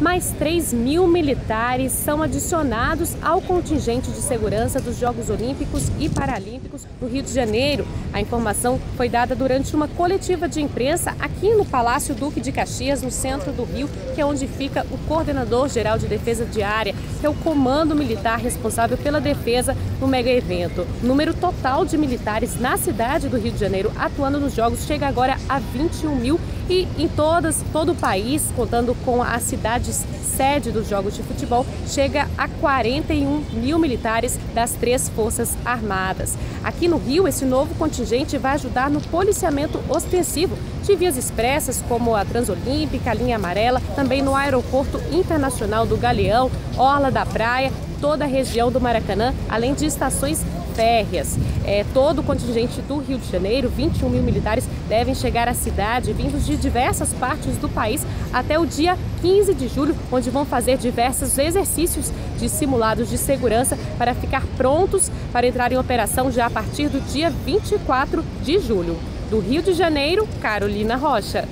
mais 3 mil militares são adicionados ao contingente de segurança dos Jogos Olímpicos e Paralímpicos no Rio de Janeiro. A informação foi dada durante uma coletiva de imprensa aqui no Palácio Duque de Caxias, no centro do Rio, que é onde fica o Coordenador Geral de Defesa Diária, que é o comando militar responsável pela defesa no mega evento. O número total de militares na cidade do Rio de Janeiro atuando nos Jogos chega agora a 21 mil e em todas, todo o país, contando com as cidades sede dos Jogos de Futebol, chega a 41 mil militares das três Forças Armadas. Aqui no Rio, esse novo contingente vai ajudar no policiamento ostensivo de vias expressas como a Transolímpica, a linha amarela, também no Aeroporto Internacional do Galeão, Orla da Praia, toda a região do Maracanã, além de estações férreas. É, todo o contingente do Rio de Janeiro, 21 mil militares, devem chegar à cidade vindos de diversas partes do país até o dia 15 de julho, onde vão fazer diversos exercícios de simulados de segurança para ficar prontos para entrar em operação já a partir do dia 24 de julho. Do Rio de Janeiro, Carolina Rocha.